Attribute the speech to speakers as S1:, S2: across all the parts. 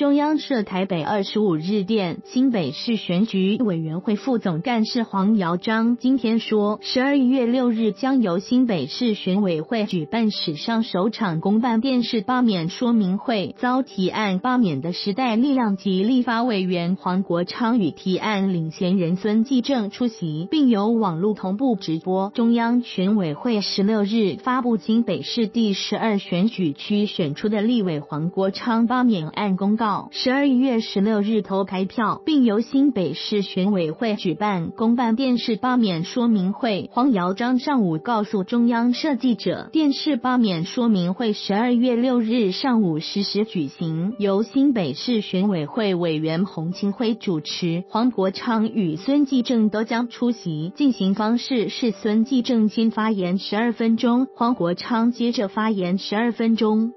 S1: 中央社台北二十五日电，新北市选举委员会副总干事黄尧章今天说，十二月六日将由新北市选委会举办史上首场公办电视罢免说明会。遭提案罢免的时代力量及立法委员黄国昌与提案领衔人孙继正出席，并由网络同步直播。中央选委会十六日发布新北市第十二选举区选出的立委黄国昌罢免案公告。十二月十六日投开票，并由新北市选委会举办公办电视罢免说明会。黄尧章上午告诉中央社记者，电视罢免说明会十二月六日上午十时举行，由新北市选委会委员洪清辉主持，黄国昌与孙继正都将出席。进行方式是孙继正先发言十二分钟，黄国昌接着发言十二分钟。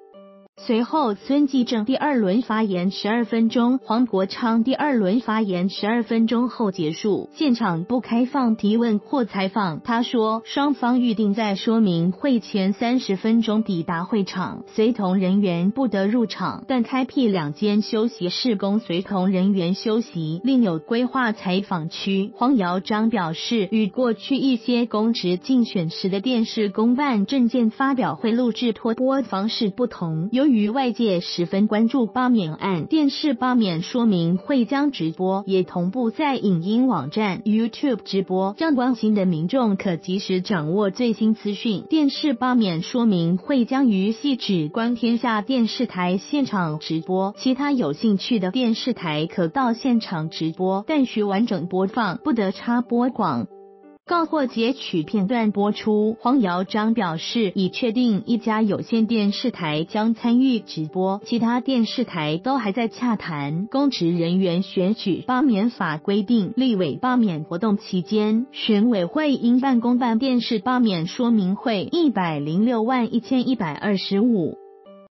S1: 随后，孙继正第二轮发言十二分钟，黄国昌第二轮发言十二分钟后结束。现场不开放提问或采访。他说，双方预定在说明会前三十分钟抵达会场，随同人员不得入场，但开辟两间休息室供随同人员休息，另有规划采访区。黄瑶章表示，与过去一些公职竞选时的电视公办证件发表会录制拖播方式不同，由于外界十分关注罢免案，电视罢免说明会将直播，也同步在影音网站 YouTube 直播，让关心的民众可及时掌握最新资讯。电视罢免说明会将于系指观天下电视台现场直播，其他有兴趣的电视台可到现场直播，但需完整播放，不得插播广。告获截取片段播出。黄瑶章表示，已确定一家有线电视台将参与直播，其他电视台都还在洽谈。公职人员选举罢免法规定，立委罢免活动期间，选委会应办公办电视罢免说明会一百零六万一千一百二十五。